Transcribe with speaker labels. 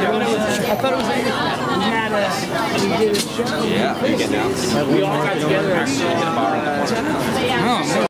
Speaker 1: I thought it was like, we had a, we did a show.
Speaker 2: Yeah,
Speaker 1: we all got together we in a bar the. Oh,